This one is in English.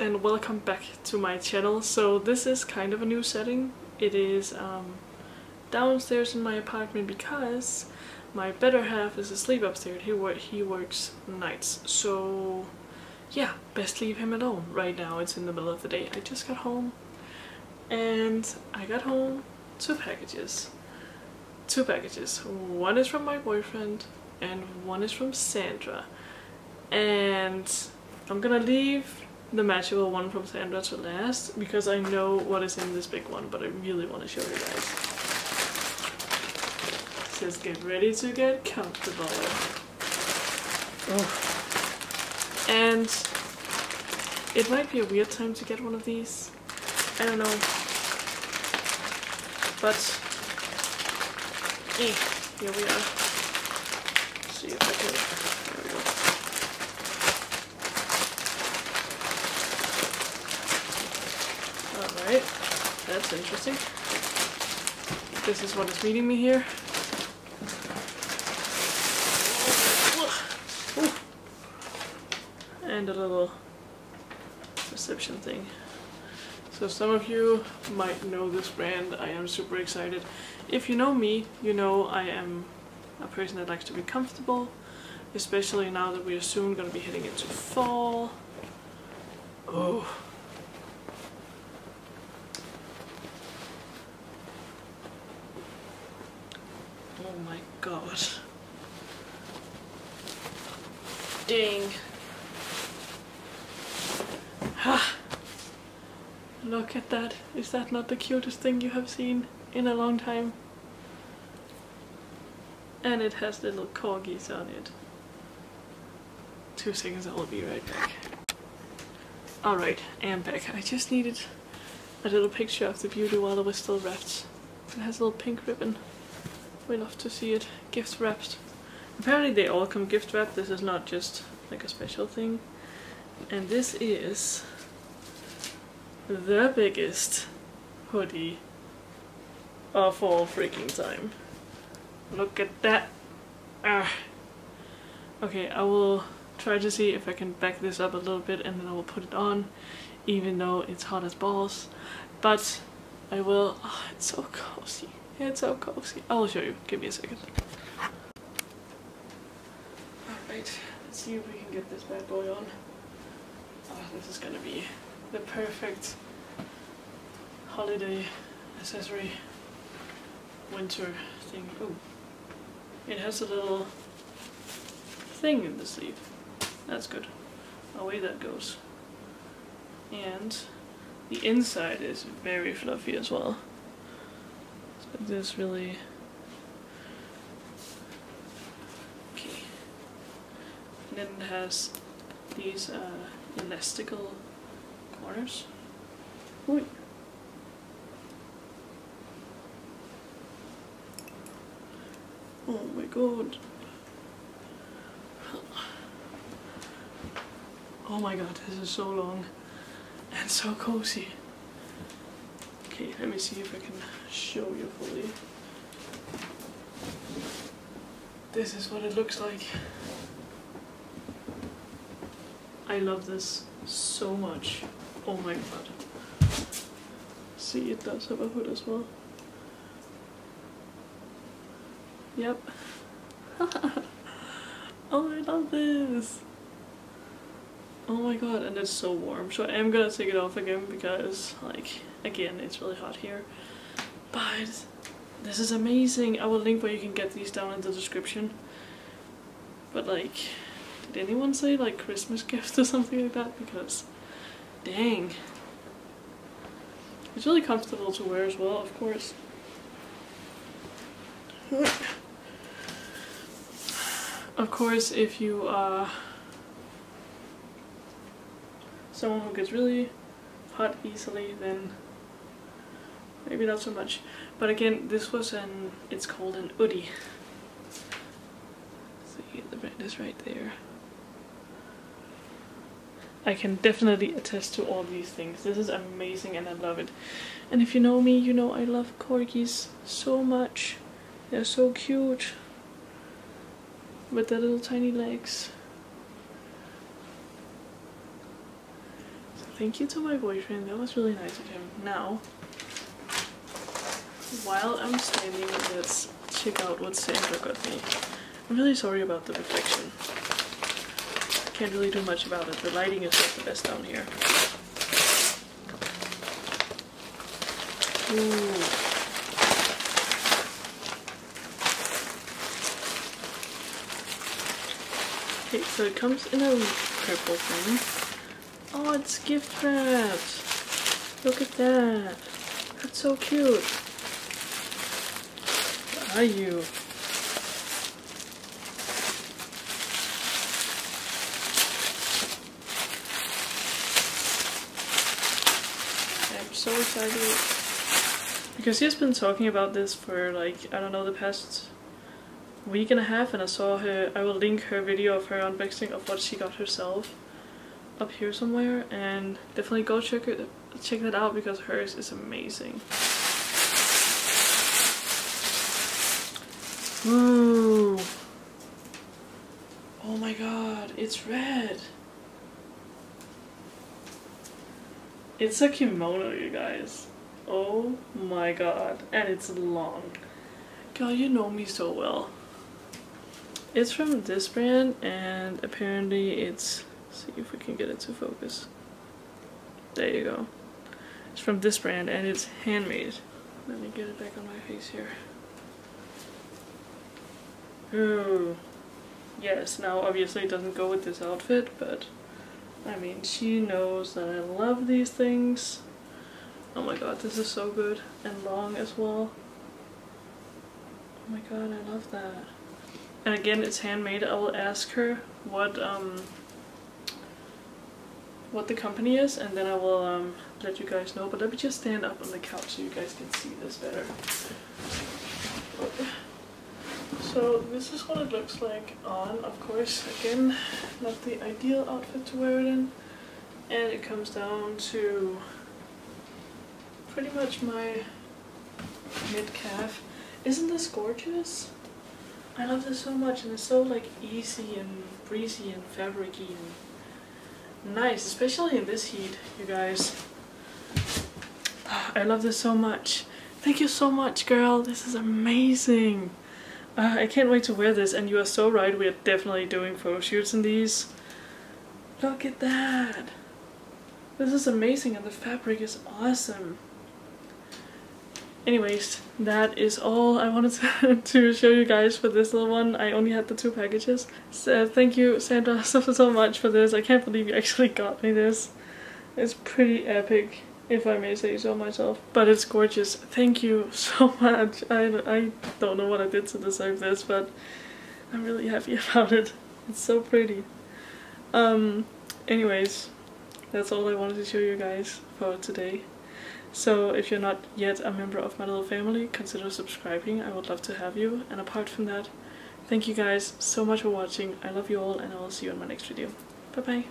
and welcome back to my channel. So this is kind of a new setting. It is um, downstairs in my apartment because my better half is asleep upstairs. He, wor he works nights. So yeah, best leave him alone. Right now it's in the middle of the day. I just got home and I got home two packages. Two packages. One is from my boyfriend and one is from Sandra. And I'm gonna leave the magical one from Sandra to last because I know what is in this big one, but I really want to show you guys. It says get ready to get comfortable. Oh. And it might be a weird time to get one of these. I don't know. But eh, here we are. Let's see if I can there we go. Alright, that's interesting. This is what is meeting me here. And a little reception thing. So some of you might know this brand. I am super excited. If you know me, you know I am a person that likes to be comfortable, especially now that we are soon going to be heading into fall. Oh. Oh my god. Dang. Ha. Ah. Look at that. Is that not the cutest thing you have seen in a long time? And it has little corgis on it. Two seconds, I will be right back. Alright, I am back. I just needed a little picture of the beauty while it was still wrapped. It has a little pink ribbon. We love to see it gift wrapped. Apparently they all come gift wrapped. This is not just like a special thing. And this is the biggest hoodie of all freaking time. Look at that. Ah. Okay, I will try to see if I can back this up a little bit and then I will put it on even though it's hot as balls. But I will. Oh, it's so cozy. It's so cozy. I will show you. Give me a second. Alright, let's see if we can get this bad boy on. Oh, this is gonna be the perfect holiday accessory winter thing. Ooh. It has a little thing in the sleeve. That's good. Away that goes. And the inside is very fluffy as well. So this really okay. And then it has these uh, elastical corners. Oh my god. Oh my god, this is so long and so cozy. Okay, let me see if I can show you fully. This is what it looks like. I love this so much. Oh my god. See, it does have a hood as well. Yep. oh, I love this. Oh my god, and it's so warm. So I am gonna take it off again because, like, again, it's really hot here. But this is amazing. I will link where you can get these down in the description. But like, did anyone say like Christmas gift or something like that? Because, dang. It's really comfortable to wear as well, of course. Of course, if you are someone who gets really hot easily, then maybe not so much. But again, this was an, it's called an Oodie. See, the brand is right there. I can definitely attest to all these things. This is amazing and I love it. And if you know me, you know I love corgis so much. They're so cute. With their little tiny legs. So thank you to my boyfriend. That was really nice of him. Now, while I'm standing, let's check out what Sandra got me. I'm really sorry about the reflection. Can't really do much about it. The lighting is not the best down here. Ooh. Okay, so it comes in a purple thing. Oh, it's gift wrapped. Look at that. That's so cute. Are you? I'm so excited. Because he's been talking about this for like, I don't know, the past week and a half and I saw her, I will link her video of her unboxing of what she got herself up here somewhere and definitely go check it check that out because hers is amazing. Ooh. Oh my god, it's red. It's a kimono, you guys. Oh my god. And it's long. God, you know me so well. It's from this brand and apparently it's see if we can get it to focus. There you go. It's from this brand and it's handmade. Let me get it back on my face here. Ooh. Yes, now obviously it doesn't go with this outfit, but I mean, she knows that I love these things. Oh my god, this is so good and long as well. Oh my god, I love that. And again, it's handmade. I will ask her what um what the company is, and then I will um, let you guys know. But let me just stand up on the couch so you guys can see this better. So this is what it looks like on. Of course, again, not the ideal outfit to wear it in. And it comes down to pretty much my mid-calf. Isn't this gorgeous? I love this so much and it's so like easy and breezy and fabricy and nice, especially in this heat, you guys. I love this so much. Thank you so much, girl. This is amazing. Uh, I can't wait to wear this and you are so right, we are definitely doing photo shoots in these. Look at that. This is amazing and the fabric is awesome. Anyways, that is all I wanted to, to, show you guys for this little one. I only had the two packages. So thank you Sandra so, so much for this. I can't believe you actually got me this. It's pretty epic if I may say so myself. But it's gorgeous. Thank you so much. I, I don't know what I did to deserve this, but I'm really happy about it. It's so pretty. Um, anyways, that's all I wanted to show you guys for today. So if you're not yet a member of my little family, consider subscribing. I would love to have you. And apart from that, thank you guys so much for watching. I love you all and I will see you in my next video. Bye bye.